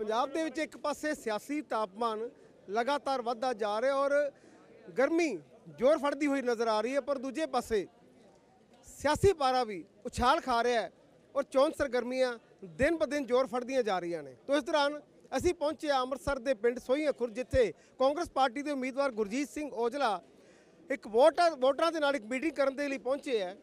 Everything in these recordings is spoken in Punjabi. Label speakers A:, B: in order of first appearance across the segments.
A: ਪੰਜਾਬ ਦੇ ਵਿੱਚ ਇੱਕ ਪਾਸੇ ਸਿਆਸੀ ਤਾਪਮਾਨ ਲਗਾਤਾਰ ਵੱਧਦਾ ਜਾ ਰਿਹਾ ਔਰ ਗਰਮੀ ਜ਼ੋਰ ਫੜਦੀ ਹੋਈ ਨਜ਼ਰ ਆ ਰਹੀ ਹੈ, ਪਰ ਦੂਜੇ ਪਾਸੇ ਸਿਆਸੀ ਪਾਰਾ ਵੀ ਉਛਾਲ ਖਾ ਰਿਹਾ ਹੈ ਔਰ ਚੋਣ ਸਰਗਰਮੀਆਂ ਦਿਨ ਬ ਦਿਨ ਜ਼ੋਰ ਫੜਦੀਆਂ ਜਾ ਰਹੀਆਂ ਨੇ। ਤੋਂ ਇਸ ਦੌਰਾਨ ਅਸੀਂ ਪਹੁੰਚੇ ਹਾਂ ਅੰਮ੍ਰਿਤਸਰ ਦੇ ਪਿੰਡ ਸੋਹੀਆਂ ਖੁਰ ਜਿੱਥੇ ਕਾਂਗਰਸ ਪਾਰਟੀ ਦੇ ਉਮੀਦਵਾਰ ਗੁਰਜੀਤ ਸਿੰਘ ਔਜਲਾ ਇੱਕ ਵੋਟਰ ਵੋਟਰਾਂ ਦੇ ਨਾਲ ਇੱਕ ਮੀਟਿੰਗ ਕਰਨ ਦੇ ਲਈ ਪਹੁੰਚੇ ਹੈ।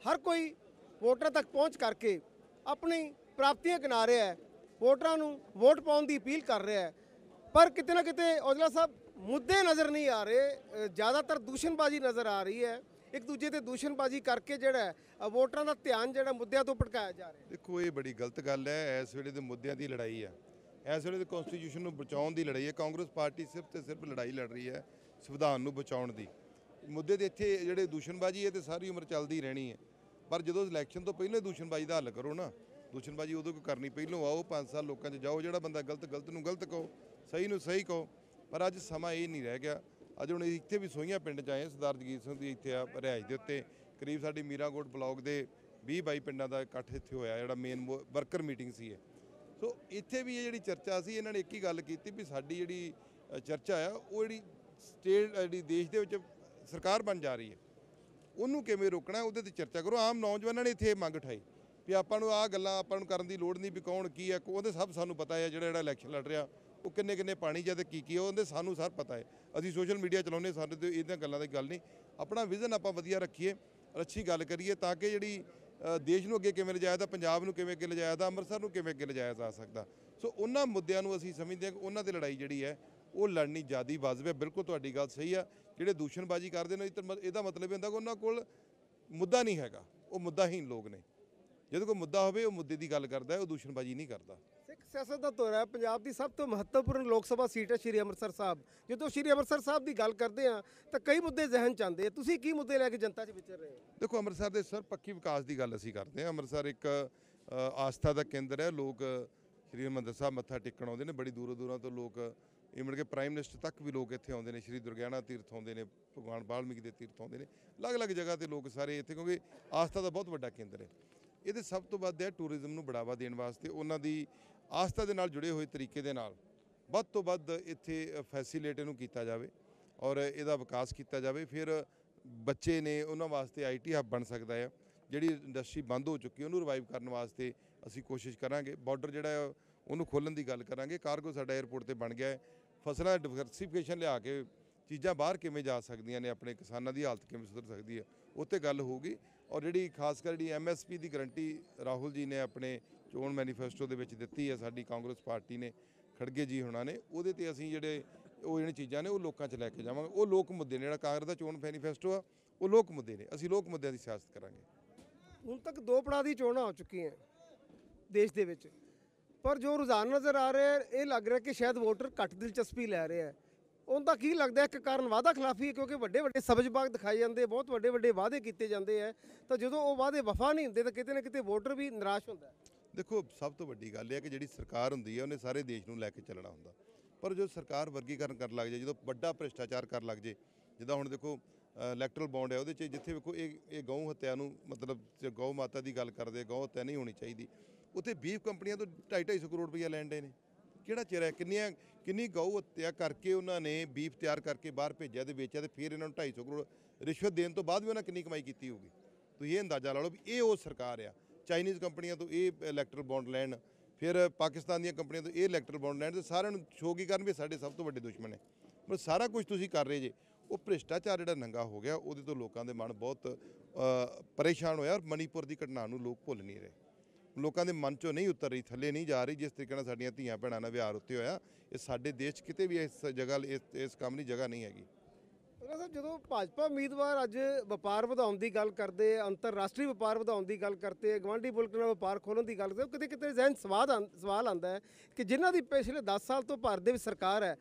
A: ਹਰ ਕੋਈ ਵੋਟਰਾਂ ਤੱਕ ਪਹੁੰਚ ਕਰਕੇ ਆਪਣੀ ਪ੍ਰਾਪਤੀਆਂ ਗਿਣਾ ਰਿਹਾ ਹੈ। ਵੋਟਰਾਂ ਨੂੰ ਵੋਟ ਪਾਉਣ ਦੀ ਅਪੀਲ ਕਰ ਰਿਹਾ ਹੈ। ਪਰ ਕਿਤੇ ਨਾ ਕਿਤੇ ਔਜਲਾ ਸਾਹਿਬ, ਮੁੱਦੇ ਨਜ਼ਰ ਨਹੀਂ ਆ ਰਹੇ ਜ਼ਿਆਦਾਤਰ ਦੂਸ਼ਣਬਾਜ਼ੀ ਨਜ਼ਰ ਆ ਰਹੀ ਹੈ। ਇੱਕ ਦੂਜੇ ਤੇ ਦੂਸ਼ਣਬਾਜ਼ੀ ਕਰਕੇ ਜਿਹੜਾ ਵੋਟਰਾਂ ਦਾ ਧਿਆਨ ਜਿਹੜਾ ਮੁੱਦਿਆਂ ਤੋਂ ਭਟਕਾਇਆ ਜਾ ਰਿਹਾ
B: ਦੇਖੋ, ਇਹ ਬੜੀ ਗਲਤ ਗੱਲ ਹੈ। ਇਸ ਵੇਲੇ ਦੇ ਮੁੱਦਿਆਂ ਦੀ ਲੜਾਈ ਹੈ ਇਸ ਵੇਲੇ ਦੇ ਕਨਸਟੀਟਿਊਸ਼ਨ ਨੂੰ ਬਚਾਉਣ ਦੀ ਲੜਾਈ ਹੈ। ਕਾਂਗਰਸ ਪਾਰਟੀ ਸਿਰਫ ਤੇ ਸਿਰਫ ਲੜਾਈ ਲੜ ਰਹੀ ਹੈ ਸੰਵਿਧਾਨ ਨੂੰ ਬਚਾਉਣ ਦੀ। ਮੁੱਦੇ ਦੇ ਇੱਥੇ ਜਿਹੜੇ ਦੂਸ਼ਣਬਾਜ਼ੀ ਹੈ ਤੇ ਸਾਰੀ ਉਮਰ ਚੱਲਦੀ ਰਹਿਣੀ ਹੈ। ਪਰ ਜਦੋਂ ਇਲੈਕਸ਼ਨ ਤੋਂ ਪਹਿਲਾਂ ਦੂਸ਼ਣਬਾਜ਼ੀ ਦਾ ਹੱਲ ਕਰੋ ਨਾ ਦੂਸ਼ਣਬਾਜ਼ੀ ਉਦੋਂ ਕਿਉਂ ਕਰਨੀ, ਪਹਿਲੋਂ ਆਓ 5 ਸਾਲ ਲੋਕਾਂ 'ਚ ਜਾਓ, ਜਿਹੜਾ ਬੰਦਾ ਗਲਤ ਗਲਤ ਨੂੰ ਗਲਤ ਕਹੋ, ਸਹੀ ਨੂੰ ਸਹੀ ਕਹੋ, ਪਰ ਅੱਜ ਸਮਾਂ ਇਹ ਨਹੀਂ ਰਹਿ ਗਿਆ। ਅੱਜ ਹੁਣ ਇੱਥੇ ਵੀ ਸੋਹੀਆਂ ਪਿੰਡ 'ਚ ਆਏ ਸਰਦਾਰ ਜਗੀਰ ਸਿੰਘ ਦੀ ਇੱਥੇ ਆ ਰਿਹਾਇਸ਼ ਦੇ ਉੱਤੇ। ਕਰੀਬ ਸਾਡੀ ਮੀਰਾਕੋਟ ਬਲਾਕ ਦੇ 20 22 ਪਿੰਡਾਂ ਦਾ ਇਕੱਠ ਇੱਥੇ ਹੋਇਆ, ਜਿਹੜਾ ਮੇਨ ਵਰਕਰ ਮੀਟਿੰਗ ਸੀ ਇਹ। ਸੋ ਇੱਥੇ ਵੀ ਇਹ ਜਿਹੜੀ ਚਰਚਾ ਸੀ, ਇਹਨਾਂ ਨੇ ਇੱਕ ਹੀ ਗੱਲ ਕੀਤੀ ਵੀ ਸਾਡੀ ਜਿਹੜੀ ਚਰਚਾ ਆ, ਉਹ ਜਿਹੜੀ ਸਟੇਟ ਜਿਹੜੀ ਦੇਸ਼ ਦੇ ਵਿੱਚ ਸਰਕਾਰ ਬਣ ਜਾ ਰਹੀ ਹੈ। ਉਹਨੂੰ ਕਿਵੇਂ ਰੋਕਣਾ, ਉਹਦੇ ਤੇ ਚਰਚਾ ਕਰੋ। ਆਮ ਨੌਜਵਾਨਾਂ ਨੇ ਇੱਥੇ ਇਹ ਮੰਗ ਉਠਾਈ। ਵੀ ਆਪਾਂ ਨੂੰ ਆਹ ਗੱਲਾਂ ਆਪਾਂ ਨੂੰ ਕਰਨ ਦੀ ਲੋੜ ਨਹੀਂ ਵੀ ਕੌਣ ਕੀ ਹੈ ਉਹਦੇ ਸਭ ਸਾਨੂੰ ਪਤਾ ਹੈ ਜਿਹੜਾ ਜਿਹੜਾ ਇਲੈਕਸ਼ਨ ਲੜ ਰਿਹਾ। ਉਹ ਕਿੰਨੇ ਕਿੰਨੇ ਪਾਣੀ ਜਾਂ ਕੀ ਕੀ ਉਹਦੇ ਸਾਨੂੰ ਸਭ ਪਤਾ ਹੈ। ਅਸੀਂ ਸੋਸ਼ਲ ਮੀਡੀਆ ਚਲਾਉਂਦੇ ਸਾਡੇ ਤੇ ਇਹਨਾਂ ਗੱਲਾਂ ਦੀ ਗੱਲ ਨਹੀਂ। ਆਪਣਾ ਵਿਜ਼ਨ ਆਪਾਂ ਵਧੀਆ ਰੱਖੀਏ, ਅੱਛੀ ਗੱਲ ਕਰੀਏ ਤਾਂ ਕਿ ਜਿਹੜੀ ਦੇਸ਼ ਨੂੰ ਅੱਗੇ ਕਿਵੇਂ ਲਿਜਾਇਆ ਦਾ ਪੰਜਾਬ ਨੂੰ ਕਿਵੇਂ ਅੱਗੇ ਲਿਜਾਇਆ ਦਾ ਅੰਮ੍ਰਿਤਸਰ ਨੂੰ ਕਿਵੇਂ ਅੱਗੇ ਲਿਜਾਇਆ ਜਾ ਸਕਦਾ। ਸੋ ਉਹਨਾਂ ਮੁੱਦਿਆਂ ਨੂੰ ਅਸੀਂ ਸਮਝਦੇ ਹਾਂ ਕਿ ਉਹਨਾਂ ਤੇ ਲੜਾਈ ਜਿਹੜੀ ਹੈ, ਉਹ ਲੜਨੀ ਜ਼ਿਆਦੀ ਵਾਜਬ ਹੈ। ਬਿਲਕੁਲ ਤੁਹਾਡੀ ਗੱਲ ਸਹੀ ਆ। ਜਿਹੜੇ ਦੂਸ਼ਣਬਾਜ਼ੀ ਕਰਦੇ ਨੇ, ਇਹ ਤਾਂ ਮ- ਇਹਦਾ ਮਤਲਬ ਇਹ ਹੁੰਦਾ ਕਿ ਉਹਨਾਂ ਕੋਲ ਮੁੱਦਾ ਨਹੀਂ ਹੈਗਾ। ਉਹ ਮੁੱਦਾਹੀਨ ਲੋਕ ਨੇ। ਜਦੋਂ ਕੋਈ ਮੁੱਦਾ ਹੋਵੇ ਉਹ ਮੁੱਦੇ ਦੀ ਗੱਲ ਕਰਦਾ ਹੈ ਉਹ ਦੂਸ਼ਣਬਾਜ਼ੀ ਨਹੀਂ ਕਰਦਾ।
A: ਸਿੱਖ ਸਿਆਸਤ ਦਾ ਦੌਰਾ ਹੈ। ਪੰਜਾਬ ਦੀ ਸਭ ਤੋਂ ਮਹੱਤਵਪੂਰਨ ਲੋਕ ਸਭਾ ਸੀਟ ਹੈ ਸ਼੍ਰੀ ਅੰਮ੍ਰਿਤਸਰ ਸਾਹਿਬ। ਜਦੋਂ ਸ਼੍ਰੀ ਅੰਮ੍ਰਿਤਸਰ ਸਾਹਿਬ ਦੀ ਗੱਲ ਕਰਦੇ ਆ ਤਾਂ ਕਈ ਮੁੱਦੇ ਜ਼ਿਹਨ ਚ ਆਉਂਦੇ ਆ। ਤੁਸੀਂ ਕੀ ਮੁੱਦੇ ਲੈ ਕੇ ਜਨਤਾ 'ਚ ਵਿਚਰ ਰਹੇ ਹੋ?
B: ਦੇਖੋ ਅੰਮ੍ਰਿਤਸਰ ਦੇ ਸਰ ਪੱਕੀ ਵਿਕਾਸ ਦੀ ਗੱਲ ਅਸੀਂ ਕਰਦੇ ਹਾਂ। ਅੰਮ੍ਰਿਤਸਰ ਇੱਕ ਆਸਥਾ ਦਾ ਕੇਂਦਰ ਹੈ। ਲੋਕ ਸ਼੍ਰੀ ਹਰਿਮੰਦਰ ਸਾਹਿਬ ਮੱਥਾ ਟੇਕਣ ਆਉਂਦੇ ਨੇ। ਬੜੀ ਦੂਰੋਂ ਦੂਰਾਂ ਤੋਂ ਲੋਕ ਇਮੜ ਕੇ ਪ੍ਰਾਈਮ ਮਿਨਿਸਟਰ ਤੱਕ ਵੀ ਲੋਕ ਇੱਥੇ ਆਉਂਦੇ ਨੇ। ਸ਼੍ਰੀ ਦੁਰਗਿਆਣਾ ਤੀਰਥ ਆਉਂਦੇ ਨੇ ਭਗਵਾਨ ਵਾਲਮੀਕੀ ਦੇ ਤੀਰਥ ਆਉਂਦੇ ਨੇ। ਅਲੱਗ-ਅਲੱਗ ਜਗ੍ਹਾ ਤੇ ਲੋਕ ਸਾਰੇ ਇੱਥੇ ਕਿਉਂਕਿ ਆਸਥਾ ਦਾ ਬਹੁਤ ਵੱਡਾ ਕੇਂਦਰ ਹੈ। ਇਹਦੇ ਸਭ ਤੋਂ ਵੱਧ ਹੈ ਟੂਰਿਜ਼ਮ ਨੂੰ ਬੜਾਵਾ ਦੇਣ ਵਾਸਤੇ, ਉਹਨਾਂ ਦੀ ਆਸਥਾ ਦੇ ਨਾਲ ਜੁੜੇ ਹੋਏ ਤਰੀਕੇ ਦੇ ਨਾਲ ਵੱਧ ਤੋਂ ਵੱਧ ਇੱਥੇ ਫੈਸਿਲਿਟੀ ਨੂੰ ਕੀਤਾ ਜਾਵੇ ਔਰ ਇਹਦਾ ਵਿਕਾਸ ਕੀਤਾ ਜਾਵੇ। ਫਿਰ ਬੱਚੇ ਨੇ ਉਹਨਾਂ ਵਾਸਤੇ ਆਈਟੀ ਹੱਬ ਬਣ ਸਕਦਾ ਹੈ ਜਿਹੜੀ ਇੰਡਸਟਰੀ ਬੰਦ ਹੋ ਚੁੱਕੀ ਉਹਨੂੰ ਰਿਵਾਈਵ ਕਰਨ ਵਾਸਤੇ ਅਸੀਂ ਕੋਸ਼ਿਸ਼ ਕਰਾਂਗੇ। ਬਾਰਡਰ ਜਿਹੜਾ ਹੈ ਉਹਨੂੰ ਖੋਲਣ ਦੀ ਗੱਲ ਕਰਾਂਗੇ। ਕਾਰਗੋ ਸਾਡਾ 에ਅਰਪੋਰਟ ਤੇ ਬਣ ਗਿਆ ਹੈ। ਫਸਲਾਂ ਡਿਵਰਸਿਫਿਕੇਸ਼ਨ ਲਿਆ ਕੇ ਚੀਜ਼ਾਂ ਬਾਹਰ ਕਿਵੇਂ ਜਾ ਸਕਦੀਆਂ ਨੇ, ਆਪਣੇ ਕਿਸਾਨਾਂ ਦੀ ਹਾਲਤ ਕਿਵੇਂ ਸੁਧਰ ਸਕਦੀ ਹੈ ਉੱਤੇ ਗੱਲ ਹੋਊਗੀ। ਔਰ ਜਿਹੜੀ ਖਾਸ ਕਰ ਜਿਹੜੀ ਐਮਐਸਪੀ ਦੀ ਗਰੰਟੀ ਰਾਹੁਲ ਜੀ ਨੇ ਆਪਣੇ ਚੋਣ ਮੈਨੀਫੈਸਟੋ ਦੇ ਵਿੱਚ ਦਿੱਤੀ ਹੈ, ਸਾਡੀ ਕਾਂਗਰਸ ਪਾਰਟੀ ਨੇ, ਖੜਗੇ ਜੀ ਹੁਣਾਂ ਨੇ, ਉਹਦੇ ਤੇ ਅਸੀਂ ਜਿਹੜੇ ਉਹ ਜਿਹੜੀਆਂ ਚੀਜ਼ਾਂ ਨੇ ਉਹ ਲੋਕਾਂ 'ਚ ਲੈ ਕੇ ਜਾਵਾਂਗੇ। ਉਹ ਲੋਕ ਮੁੱਦੇ ਨੇ, ਜਿਹੜਾ ਕਾਂਗਰਸ ਦਾ ਚੋਣ ਮੈਨੀਫੈਸਟੋ ਆ, ਉਹ ਲੋਕ ਮੁੱਦੇ ਨੇ, ਅਸੀਂ ਲੋਕ ਮੁੱਦਿਆਂ ਦੀ ਸਿਆਸਤ ਕਰਾਂਗੇ।
A: ਹੁਣ ਤੱਕ ਦੋ ਪੜਾਅ ਦੀ ਚੋਣਾਂ ਹੋ ਚੁੱਕੀਆਂ ਦੇਸ਼ ਦੇ ਵਿੱਚ। ਪਰ ਜੋ ਰੁਝਾਨ ਨਜ਼ਰ ਆ ਰਿਹਾ, ਇਹ ਲੱਗ ਰਿਹਾ ਕਿ ਸ਼ਾਇਦ ਵੋਟਰ ਘੱਟ ਦਿਲਚਸਪੀ ਲੈ ਰਿਹਾ ਹੈ। ਉਹਦਾ ਕੀ ਲੱਗਦਾ, ਇੱਕ ਕਾਰਨ ਵਾਅਦਾ ਖਿਲਾਫੀ ਹੈ, ਕਿਉਂਕਿ ਵੱਡੇ ਵੱਡੇ ਸਬਜ਼ ਬਾਗ ਦਿਖਾਏ ਜਾਂਦੇ ਬਹੁਤ ਵੱਡੇ ਵੱਡੇ ਵਾਅਦੇ ਕੀਤੇ ਜਾਂਦੇ ਆ, ਤਾਂ ਜਦੋਂ ਉਹ ਵਾਅਦੇ ਵਫਾ ਨਹੀਂ ਹੁੰਦੇ, ਤਾਂ ਕਿਤੇ ਨਾ ਕਿਤੇ ਵੋਟਰ ਵੀ ਨਿਰਾਸ਼ ਹੁੰਦਾ
B: ਦੇਖੋ, ਸਭ ਤੋਂ ਵੱਡੀ ਗੱਲ ਇਹ ਹੈ ਕਿ ਜਿਹੜੀ ਸਰਕਾਰ ਹੁੰਦੀ ਹੈ, ਉਹਨੇ ਸਾਰੇ ਦੇਸ਼ ਨੂੰ ਲੈ ਕੇ ਚੱਲਣਾ ਹੁੰਦਾ। ਪਰ ਜੋ ਸਰਕਾਰ ਵਰਗੀਕਰਨ ਕਰਨ ਲੱਗ ਜਾਏ, ਜਦੋਂ ਵੱਡਾ ਭ੍ਰਿਸ਼ਟਾਚਾਰ ਕਰਨ ਲੱਗ ਜਾਏ, ਜਿੱਦਾਂ ਹੁਣ ਦੇਖੋ ਇਲੈਕਟਰਲ ਬੌਂਡ ਹੈ, ਉਹਦੇ 'ਚ ਜਿੱਥੇ ਵੇਖੋ, ਇਹ ਇਹ ਗਊ ਹੱਤਿਆ ਨੂੰ ਮਤਲਬ ਜੇ ਗਊ ਮਾਤਾ ਦੀ ਗੱਲ ਕਰਦੇ, ਗਊ ਹੱਤਿਆ ਨਹੀਂ ਹੋਣੀ ਚਾਹੀਦੀ, ਉੱਥੇ ਬੀਫ ਕੰਪਨੀਆਂ ਤੋਂ 2.5 ਕਰੋੜ ਰੁਪਈਆ ਲੈਣ ਦੇ ਨੇ। ਕਿਹੜਾ ਚਿਰ ਹੈ? ਕਿੰਨੀਆਂ, ਕਿੰਨੀ ਗਊ ਹੱਤਿਆ ਕਰਕੇ ਉਹਨਾਂ ਨੇ ਬੀਫ ਤਿਆਰ ਕਰਕੇ ਬਾਹਰ ਭੇਜਿਆ ਤੇ ਵੇਚਿਆ ਤੇ ਫਿਰ ਇਹਨਾਂ ਨੂੰ 250 ਕਰੋੜ ਰਿਸ਼ਵਤ ਦੇਣ ਤੋਂ ਬਾਅਦ ਵੀ ਉਹਨਾਂ ਕਿੰਨੀ ਕਮਾਈ ਕੀਤੀ ਹੋਊਗੀ? ਤੁਸੀਂ ਇਹ ਅੰਦਾਜ਼ਾ ਲਾ ਲਓ ਵੀ ਇਹ ਉਹ ਸਰਕਾਰ ਆ। ਚਾਈਨੀਜ਼ ਕੰਪਨੀਆਂ ਤੋਂ ਇਹ ਇਲੈਕਟਰਲ ਬੌਂਡ ਲੈਣ, ਫਿਰ ਪਾਕਿਸਤਾਨ ਦੀਆਂ ਕੰਪਨੀਆਂ ਤੋਂ ਇਹ ਇਲੈਕਟਰਲ ਬੌਂਡ ਲੈਣ ਤੇ ਸਾਰਿਆਂ ਨੂੰ ਸ਼ੋਅ ਕੀ ਕਰਨ ਵੀ ਸਾਡੇ ਸਭ ਤੋਂ ਵੱਡੇ ਦੁਸ਼ਮਣ ਹੈ ਪਰ ਸਾਰਾ ਕੁਝ ਤੁਸੀਂ ਕਰ ਰਹੇ ਜੇ। ਉਹ ਭ੍ਰਿਸ਼ਟਾਚਾਰ ਜਿਹੜਾ ਨੰਗਾ ਹੋ ਗਿਆ, ਉਹਦੇ ਤੋਂ ਲੋਕਾਂ ਦੇ ਮਨ ਬਹੁਤ ਪਰੇਸ਼ਾਨ ਹੋਇਆ ਔਰ ਮਣੀਪੁਰ ਦੀ ਘਟਨਾ ਨੂੰ ਲੋਕ ਭੁੱਲ ਨਹੀਂ ਰਹੇ। ਲੋਕਾਂ ਦੇ ਮਨ ਚੋਂ ਨਹੀਂ ਉਤਰ ਰਹੀ ਥੱਲੇ ਨਹੀਂ ਜਾ ਰਹੀ ਜਿਸ ਤਰੀਕੇ ਨਾਲ ਸਾਡੀਆਂ ਧੀਆਂ ਭੈਣਾਂ ਨਾਲ ਵਿਹਾਰ ਉੱਤੇ ਹੋਇਆ ਇਹ ਸਾਡੇ ਦੇਸ਼ 'ਚ ਕਿਤੇ ਵੀ ਇਸ ਜਗ੍ਹਾ ਇਸ ਇਸ ਕੰਮ ਦੀ ਜਗ੍ਹਾ ਨਹੀਂ ਹੈਗੀ।
A: ਸਾਹਿਬ ਜਦੋਂ ਭਾਜਪਾ ਉਮੀਦਵਾਰ ਅੱਜ ਵਪਾਰ ਵਧਾਉਣ ਦੀ ਗੱਲ ਕਰਦੇ ਅੰਤਰਰਾਸ਼ਟਰੀ ਵਪਾਰ ਵਧਾਉਣ ਦੀ ਗੱਲ ਕਰਦੇ ਗਵਾਂਢੀ ਮੁਲਕ ਨਾਲ ਵਪਾਰ ਖੋਲ੍ਹਣ ਦੀ ਗੱਲ ਕਰਦੇ ਕਿਤੇ ਕਿਤੇ ਜ਼ਹਿਨ ਸਵਾਦ ਸਵਾਲ ਆਂਦਾ ਹੈ ਕਿ ਜਿਨ੍ਹਾਂ ਦੀ ਪਿਛਲੇ 10 ਸਾਲ ਤੋਂ ਭਾਰਤ ਦੇ ਵਿੱਚ ਸਰਕਾਰ ਹੈ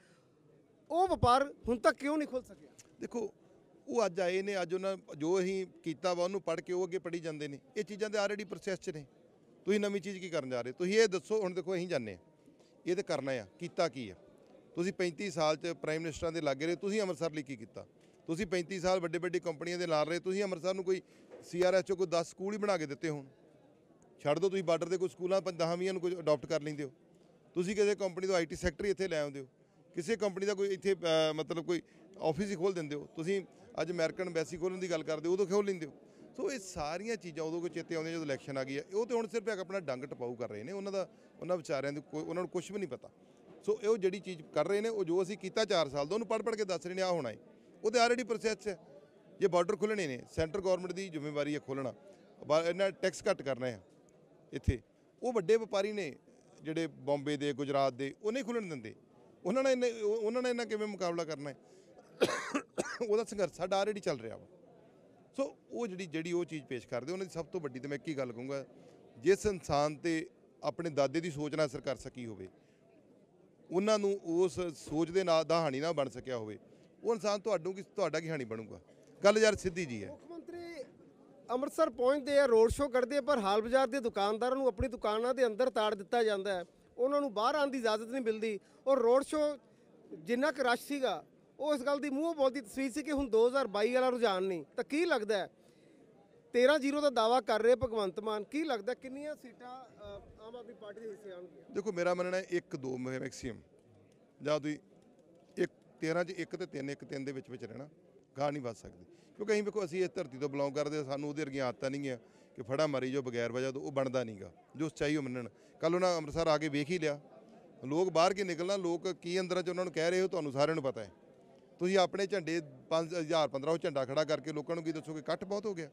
A: ਉਹ ਵਪਾਰ ਹੁਣ ਤੱਕ ਕਿਉਂ ਨਹੀਂ ਖੁੱਲ ਸਕਿਆ?
B: ਦੇਖੋ ਉਹ ਅੱਜ ਆਏ ਨੇ ਅੱਜ ਉਹਨਾਂ ਜੋ ਅਸੀਂ ਕੀਤਾ ਵਾ ਉਹਨੂੰ ਪੜ੍ਹ ਕੇ ਉਹ ਅੱਗੇ ਪੜ੍ਹੀ ਜਾਂਦੇ ਨੇ। ਇਹ ਚੀਜ਼ਾਂ ਤੇ ਆਲਰੇਡੀ ਪ੍ਰੋਸੈਸ 'ਚ ਨੇ। ਤੁਸੀਂ ਨਵੀਂ ਚੀਜ਼ ਕੀ ਕਰਨ ਜਾ ਰਹੇ ਤੁਸੀਂ ਇਹ ਦੱਸੋ, ਹੁਣ ਦੇਖੋ ਅਸੀਂ ਜਾਣਦੇ ਆ ਇਹ ਤੇ ਕਰਨਾ ਆ, ਕੀਤਾ ਕੀ ਆ? ਤੁਸੀਂ 35 ਸਾਲ 'ਚ ਪ੍ਰਾਈਮ ਮਿਨਿਸਟਰਾਂ ਦੇ ਲਾਗੇ ਰਹੇ, ਤੁਸੀਂ ਅੰਮ੍ਰਿਤਸਰ ਲਈ ਕੀ ਕੀਤਾ? ਤੁਸੀਂ 35 ਸਾਲ ਵੱਡੇ ਵੱਡੇ ਕੰਪਨੀਆਂ ਦੇ ਨਾਲ ਰਹੇ, ਤੁਸੀਂ ਅੰਮ੍ਰਿਤਸਰ ਨੂੰ ਕੋਈ ਸੀਆਰਐਸ 'ਚੋਂ ਕੋਈ 10 ਸਕੂਲ ਹੀ ਬਣਾ ਕੇ ਦਿੱਤੇ ਹੋਣ। ਛੱਡ ਦਿਓ ਤੁਸੀਂ ਬਾਰਡਰ ਦੇ ਕੋਈ ਸਕੂਲਾਂ 10ਵੀਆਂ ਨੂੰ ਕੁਝ ਅਡਾਪਟ ਕਰ ਲੈਂਦੇ ਹੋ। ਤੁਸੀਂ ਕਿਸੇ ਕੰਪਨੀ ਤੋਂ ਆਈਟੀ ਸੈਕਟਰ ਇੱਥੇ ਲੈ ਆਉਂਦੇ ਹੋ। ਕਿਸੇ ਕੰਪਨੀ ਦਾ ਕੋਈ ਇੱਥੇ ਮਤਲਬ ਕੋਈ ਆਫਿਸ ਹੀ ਖੋਲ ਦਿੰਦੇ ਹੋ। ਤੁਸੀਂ ਅੱਜ ਅਮਰੀਕਨ ਐਮਬੈਸੀ ਖੋਲਣ ਦੀ ਗੱਲ ਕਰਦੇ ਹੋ, ਉਦੋਂ ਖੋਲ ਲੈਂਦੇ ਹੋ। ਸੋ ਇਹ ਸਾਰੀਆਂ ਚੀਜ਼ਾਂ ਉਦੋਂ ਕੋਈ ਚੇਤੇ ਆਉਂਦੀਆਂ ਜਦੋਂ ਇਲੈਕਸ਼ਨ ਆ ਗਈ ਹੈ। ਉਹ ਤੇ ਹੁਣ ਸਿਰਫ ਆਪਣਾ ਡੰਗ ਟਪਾਊ ਕਰ ਰਹੇ ਨੇ। ਉਹਨਾਂ ਦਾ, ਉਹਨਾਂ ਵਿਚਾਰਿਆਂ ਦੀ ਕੋਈ, ਉਹਨਾਂ ਨੂੰ ਕੁਝ ਵੀ ਨਹੀਂ ਪਤਾ। ਸੋ ਇਹ ਉਹ ਜਿਹੜੀ ਚੀਜ਼ ਕਰ ਰਹੇ ਨੇ, ਉਹ ਜੋ ਅਸੀਂ ਕੀਤਾ 4 ਸਾਲ ਦਾ ਉਹਨੂੰ ਪੜ੍ਹ ਪੜ੍ਹ ਕੇ ਦੱਸ ਰਹੇ ਨੇ ਆ ਹੋਣਾ ਹੈ। ਉਹ ਤੇ ਆਲਰੇਡੀ ਪ੍ਰੋਸੈਸ ਹੈ। ਜੇ ਬਾਰਡਰ ਖੁੱਲਣੇ ਨੇ ਸੈਂਟਰ ਗਵਰਨਮੈਂਟ ਦੀ ਜ਼ਿੰਮੇਵਾਰੀ ਹੈ ਖੋਲਣਾ ਬਾ- ਇਹਨਾਂ ਟੈਕਸ ਘੱਟ ਕਰਨਾ ਹੈ ਇੱਥੇ। ਉਹ ਵੱਡੇ ਵਪਾਰੀ ਨੇ, ਜਿਹੜੇ ਬੰਬੇ ਦੇ, ਗੁਜਰਾਤ ਦੇ, ਉਹ ਨਹੀਂ ਖੁੱਲਣ ਦਿੰਦੇ। ਉਹਨਾਂ ਨੇ ਇੰਨੇ- ਉਹਨਾਂ ਨੇ ਇਹਨਾਂ ਕਿਵੇਂ ਮੁਕਾਬਲਾ ਕਰਨਾ ਹੈ? ਉਹਦਾ ਸੰਘਰਸ਼ ਸਾਡਾ ਆਲਰੇਡੀ ਚੱਲ ਰਿਹਾ ਵਾ। ਸੋ ਉਹ ਜਿਹੜੀ ਜਿਹੜੀ ਉਹ ਚੀਜ਼ ਪੇਸ਼ ਕਰਦੇ, ਉਹਨਾਂ ਦੀ ਸਭ ਤੋਂ ਵੱਡੀ ਤੇ ਮੈਂ ਕੀ ਗੱਲ ਕਹੂੰਗਾ, ਜਿਸ ਇਨਸਾਨ ਤੇ ਆਪਣੇ ਦਾਦੇ ਦੀ ਸੋਚ ਨਾਲ ਅਸਰ ਕਰ ਸਕੀ ਹੋਵੇ, ਉਹਨਾਂ ਨੂੰ ਉਸ ਸੋਚ ਦੇ ਨਾਲ ਦਾ ਹਾਨੀ ਨਾ ਬਣ ਸਕਿਆ ਹੋਵੇ, ਉਹ ਇਨਸਾਨ ਤੁਹਾਨੂੰ ਕਿ ਤੁਹਾਡਾ ਕੀ ਹਾਨੀ ਬਣੂਗਾ? ਗੱਲ ਯਾਰ ਸਿੱਧੀ ਜੀ ਹੈ।
A: ਮੁੱਖ ਮੰਤਰੀ ਅੰਮ੍ਰਿਤਸਰ ਪਹੁੰਚਦੇ ਆ, ਰੋਡ ਸ਼ੋਅ ਕਰਦੇ ਆ, ਪਰ ਹਾਲ ਬਾਜ਼ਾਰ ਦੇ ਦੁਕਾਨਦਾਰਾਂ ਨੂੰ ਆਪਣੀ ਦੁਕਾਨਾਂ ਦੇ ਅੰਦਰ ਤਾੜ ਦਿੱਤਾ ਜਾਂਦਾ ਹੈ। ਉਹਨਾਂ ਨੂੰ ਬਾਹਰ ਆਉਣ ਦੀ ਇਜਾਜ਼ਤ ਨਹੀਂ ਮਿਲਦੀ। ਔਰ ਰੋਡ ਸ਼ੋਅ ਜਿੰਨਾ ਕੁ ਰਸ਼ ਸੀਗਾ ਉਹ ਇਸ ਗੱਲ ਦੀ ਮੂੰਹ ਬੋਲਦੀ ਤਸਵੀਰ ਸੀ ਕਿ ਹੁਣ 2022 ਵਾਲਾ ਰੁਝਾਨ ਨਹੀਂ। ਤਾਂ ਕੀ ਲੱਗਦਾ ਹੈ? 13-0 ਦਾ ਦਾਵਾ ਕਰ ਰਹੇ ਭਗਵੰਤ ਮਾਨ। ਕੀ ਲੱਗਦਾ ਕਿੰਨੀਆਂ ਸੀਟਾਂ ਆਮ ਆਦਮੀ ਪਾਰਟੀ ਦੇ ਹਿੱਸੇ ਆਉਣਗੀਆਂ?
B: ਦੇਖੋ, ਮੇਰਾ ਮੰਨਣਾ ਹੈ 1 2 ਮੈਕਸਿਮਮ ਜਾਂ ਤੁਸੀਂ ਇੱਕ 13 ਚ 1 ਤੇ 3 1 3 ਦੇ ਵਿੱਚ ਵਿੱਚ ਰਹਿਣਾ। ਗਾਹ ਨਹੀਂ ਵੱਧ ਸਕਦੇ। ਕਿਉਂਕਿ ਅਸੀਂ ਵੇਖੋ, ਅਸੀਂ ਇਸ ਧਰਤੀ ਤੋਂ ਬਿਲੋਂਗ ਕਰਦੇ ਸਾਨੂੰ ਉਹਦੇ ਵਰਗੀਆਂ ਆਦਤਾਂ ਨਹੀਂ ਆ ਕਿ ਫੜਾ ਮਾਰੀ ਜੋ ਬਗੈਰ ਵਜ੍ਹਾ ਤੋਂ, ਉਹ ਬਣਦਾ ਨਹੀਂਗਾ ਜੋ ਸੱਚਾਈ ਉਹ ਮੰਨਣ। ਕੱਲ ਉਹਨਾਂ ਅੰਮ੍ਰਿਤਸਰ ਆ ਕੇ ਵੇਖ ਹੀ ਲਿਆ। ਲੋਕ ਬਾਹਰ ਕੀ ਨਿਕਲਣਾ? ਲੋਕ ਕੀ ਅੰਦਰਾਂ ਚ ਉਹਨਾਂ ਨੂੰ ਕਹਿ ਰਹੇ ਹੋ, ਤੁਹਾਨੂੰ ਸਾਰਿਆਂ ਨੂੰ ਪਤਾ ਹੈ। ਤੁਸੀਂ ਆਪਣੇ ਝੰਡੇ 5000 1500 ਝੰਡਾ ਖੜਾ ਕਰਕੇ ਲੋਕਾਂ ਨੂੰ ਕੀ ਦੱਸੋਗੇ? ਇਕੱਠ ਬਹੁਤ ਹੋ ਗਿਆ।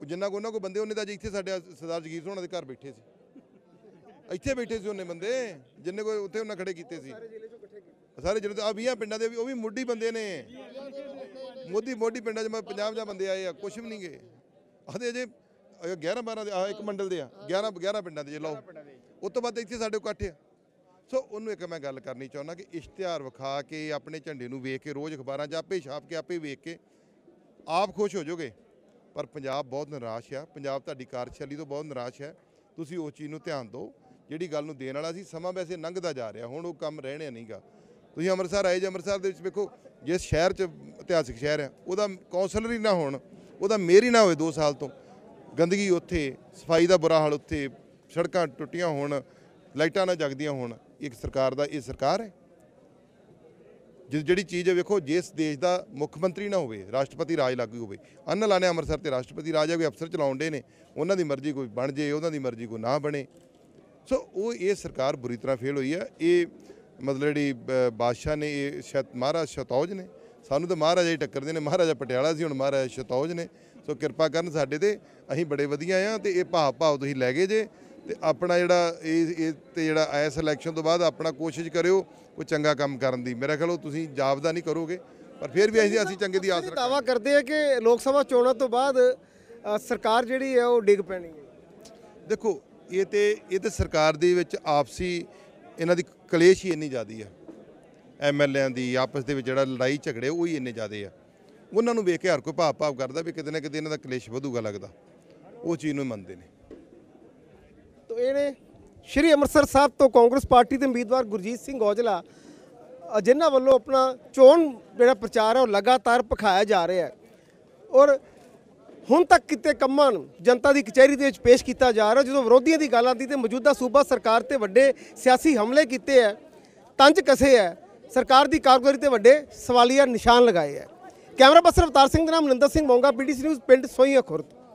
B: ਉਹ ਜਿੰਨਾ ਕੋ ਉਹਨਾਂ ਕੋ ਬੰਦੇ, ਉਹਨੇ ਤਾਂ ਅੱਜ ਇੱਥੇ ਸਾਡੇ ਸਰਦਾਰ ਜਗੀਰ ਸਿੰਘ ਹੋਣਾ ਦੇ ਘਰ ਬੈਠੇ ਸੀ। ਇੱਥੇ ਬੈਠੇ ਸੀ ਉਹਨੇ ਬੰਦੇ, ਜਿੰਨੇ ਕੋਈ ਉੱਥੇ ਉਹਨਾਂ ਖੜੇ ਕੀਤੇ ਸੀ। ਸਾਰੇ ਜਿਹੜੇ ਆ 20 ਪਿੰਡਾਂ ਦੇ ਉਹ ਵੀ ਮੋਢੀ ਬੰਦੇ ਨੇ। ਮੋਢੀ ਮੋਢੀ ਪਿੰਡਾਂ 'ਚ ਮੈਂ 50 ਜਾਂ ਬੰਦੇ ਆਏ ਆ, ਕੁਛ ਵੀ ਨਹੀਂ ਗਏ ਆਦੇ ਅਜੇ 11 12 ਦੇ ਆ ਇੱਕ ਮੰਡਲ ਦੇ ਆ 11 11 ਪਿੰਡਾਂ ਦੇ ਜੇ ਲਓ। ਉਸ ਤੋਂ ਬਾਅਦ ਇੱਥੇ ਸਾਡੇ ਇਕੱਠ ਆ। ਸੋ ਉਹਨੂੰ ਇੱਕ ਮੈਂ ਗੱਲ ਕਰਨੀ ਚਾਹੁੰਦਾ ਕਿ ਇਸ਼ਤਿਹਾਰ ਵਿਖਾ ਕੇ ਆਪਣੇ ਝੰਡੇ ਨੂੰ ਵੇਖ ਕੇ, ਰੋਜ਼ ਅਖਬਾਰਾਂ 'ਚ ਆਪੇ ਛਾਪ ਕੇ, ਆਪੇ ਵੇਖ ਕੇ ਆਪ ਖੁਸ਼ ਹੋ ਜਾਓਗੇ। ਪਰ ਪੰਜਾਬ ਬਹੁਤ ਨਿਰਾਸ਼ ਆ। ਪੰਜਾਬ ਤੁਹਾਡੀ ਕਾਰਜਸ਼ੈਲੀ ਤੋਂ ਬਹੁਤ ਨਿਰਾਸ਼ ਹੈ। ਤੁਸੀਂ ਉਸ ਚੀਜ਼ ਨੂੰ ਧਿਆਨ ਦਿਓ। ਜਿਹੜੀ ਗੱਲ ਨੂੰ ਦੇਣ ਵਾਲਾ ਸੀ, ਸਮਾਂ ਵੈਸੇ ਲੰਘਦਾ ਜਾ ਰਿਹਾ। ਹੁਣ ਉਹ ਕੰਮ ਰਹਿਣਾ ਨਹੀਂਗਾ ਤੁਸੀਂ ਅੰਮ੍ਰਿਤਸਰ ਆਏ ਜੇ, ਅੰਮ੍ਰਿਤਸਰ ਦੇ ਵਿੱਚ ਵੇਖੋ, ਜਿਸ ਸ਼ਹਿਰ 'ਚ ਇਤਿਹਾਸਿਕ ਸ਼ਹਿਰ ਹੈ, ਉਹਦਾ ਕੌਂਸਲਰ ਹੀ ਨਾ ਹੋਣ, ਉਹਦਾ ਮੇਅਰ ਹੀ ਨਾ ਹੋਵੇ 2 ਸਾਲ ਤੋਂ। ਗੰਦਗੀ ਉੱਥੇ, ਸਫ਼ਾਈ ਦਾ ਬੁਰਾ ਹਾਲ ਉੱਥੇ, ਸੜਕਾਂ ਟੁੱਟੀਆਂ ਹੋਣ, ਲਾਈਟਾਂ ਨਾ ਜਗਦੀਆਂ ਹੋਣ। ਇੱਕ ਸਰਕਾਰ ਦਾ, ਇਹ ਸਰਕਾਰ ਹੈ। ਜਿ- ਜਿਹੜੀ ਚੀਜ਼ ਹੈ ਵੇਖੋ ਜਿਸ ਦੇਸ਼ ਦਾ ਮੁੱਖ ਮੰਤਰੀ ਨਾ ਹੋਵੇ, ਰਾਸ਼ਟਰਪਤੀ ਰਾਜ ਲਾਗੂ ਹੋਵੇ, ਅੰਨ ਲਾਣੇ ਅੰਮ੍ਰਿਤਸਰ ਤੇ ਰਾਸ਼ਟਰਪਤੀ ਰਾਜ ਹੈ ਕੋਈ ਅਫਸਰ ਚਲਾਉਂਦੇ ਨੇ, ਉਹਨਾਂ ਦੀ ਮਰਜ਼ੀ ਕੋਈ ਬਣ ਜੇ, ਉਹਨਾਂ ਦੀ ਮਰਜ਼ੀ ਕੋਈ ਨਾ ਬਣੇ। ਸੋ, ਉਹ, ਇਹ ਸਰਕਾਰ ਬੁਰੀ ਤਰ੍ਹਾਂ ਫੇਲ ਹੋਈ ਹੈ। ਇਹ ਮਤਲਬ ਜਿਹੜੀ ਬਾਦਸ਼ਾਹ ਨੇ, ਇਹ ਸ਼ਤ, ਮਹਾਰਾਜ ਸ਼ਤੌਜ ਨੇ। ਸਾਨੂੰ ਤਾਂ ਮਹਾਰਾਜਾ ਹੀ ਟੱਕਰਦੇ ਨੇ, ਮਹਾਰਾਜਾ ਪਟਿਆਲਾ ਸੀ, ਹੁਣ ਮਹਾਰਾਜਾ ਸ਼ਤੌਜ ਨੇ। ਸੋ ਕਿਰਪਾ ਕਰਨ ਸਾਡੇ ਤੇ, ਅਸੀਂ ਬੜੇ ਵਧੀਆ ਆ ਤੇ ਇਹ ਭਾਵ ਭਾਵ ਤੁਸੀਂ ਲੈ ਗਏ ਜੇ। ਤੇ ਆਪਣਾ ਜਿਹੜਾ ਇਹ ਇਹ ਤੇ ਜਿਹੜਾ ਇਸ ਇਲੈਕਸ਼ਨ ਤੋਂ ਬਾਅਦ ਆਪਣਾ ਕੋਸ਼ਿਸ਼ ਕਰਿਓ ਕੋਈ ਚੰਗਾ ਕੰਮ ਕਰਨ ਦੀ। ਮੇਰਾ ਖਿਆਲ ਉਹ ਤੁਸੀਂ ਜਾਬਦਾ ਨਹੀਂ ਕਰੋਗੇ ਪਰ ਫਿਰ ਵੀ ਅਸੀਂ ਅਸੀਂ ਚੰਗੇ ਦੀ ਆਸ ਰੱਖਾਂਗੇ।
A: ਦਾਵਾ ਕਰਦੇ ਆ ਕਿ ਲੋਕ ਸਭਾ ਚੋਣਾਂ ਤੋਂ ਬਾਅਦ ਸਰਕਾਰ ਜਿਹੜੀ ਹੈ ਉਹ ਡਿੱਗ ਪੈਣੀ ਹੈ।
B: ਦੇਖੋ ਇਹ ਤੇ ਇਹ ਤੇ ਸਰਕਾਰ ਦੇ ਵਿੱਚ ਆਪਸੀ ਇਹਨਾਂ ਦੀ ਕਲੇਸ਼ ਹੀ ਇੰਨੀ ਜ਼ਿਆਦੀ ਆ। ਐਮਐਲਏਆਂ ਦੀ ਆਪਸ ਦੇ ਵਿੱਚ ਜਿਹੜਾ ਲੜਾਈ ਝਗੜੇ ਉਹ ਹੀ ਇੰਨੇ ਜ਼ਿਆਦੇ ਆ। ਉਹਨਾਂ ਨੂੰ ਵੇਖ ਕੇ ਹਰ ਕੋਈ ਭਾਵ ਭਾਵ ਕਰਦਾ ਵੀ ਕਿਤੇ ਨਾ ਕਿਤੇ ਇਹਨਾਂ ਦਾ ਕਲੇਸ਼ ਵਧੂਗਾ ਲੱਗਦਾ। ਉਹ ਚੀਜ਼ ਨੂੰ ਮੰਨਦੇ ਨੇ।
A: ਇਹ ਨੇ ਸ਼੍ਰੀ ਅੰਮ੍ਰਿਤਸਰ ਸਾਹਿਬ ਤੋਂ ਕਾਂਗਰਸ ਪਾਰਟੀ ਦੇ ਉਮੀਦਵਾਰ ਗੁਰਜੀਤ ਸਿੰਘ ਔਜਲਾ ਅ, ਜਿਨ੍ਹਾਂ ਵੱਲੋਂ ਆਪਣਾ ਚੋਣ ਜਿਹੜਾ ਪ੍ਰਚਾਰ ਹੈ ਉਹ ਲਗਾਤਾਰ ਪਖਾਇਆ ਜਾ ਰਿਹਾ ਹੈ। ਔਰ ਹੁਣ ਤੱਕ ਕਿਤੇ ਕੰਮਾਂ ਨੂੰ ਜਨਤਾ ਦੀ ਕਚਹਿਰੀ ਦੇ ਵਿੱਚ ਪੇਸ਼ ਕੀਤਾ ਜਾ ਰਿਹਾ ਜਦੋਂ ਵਿਰੋਧੀਆਂ ਦੀ ਗੱਲ ਆਉਂਦੀ ਤੇ ਮੌਜੂਦਾ ਸੂਬਾ ਸਰਕਾਰ ਤੇ ਵੱਡੇ ਸਿਆਸੀ ਹਮਲੇ ਕੀਤੇ ਹੈ ਤੰਜ ਕਸੇ ਹੈ ਸਰਕਾਰ ਦੀ ਕਾਰਗੁਜ਼ਾਰੀ ਤੇ ਵੱਡੇ ਸਵਾਲੀਆ ਨਿਸ਼ਾਨ ਲਗਾਏ ਹੈ। ਕੈਮਰਾ ਪਰਸਨ ਅਵਤਾਰ ਸਿੰਘ ਦੇ ਨਾਮ ਮਨਿੰਦਰ ਸਿੰਘ ਮੋਂਗਾ ਪੀਡੀਸੀ ਨਿਊਜ਼ ਪਿੰਡ ਸੋਈਆਂ ਖੁਰਦ।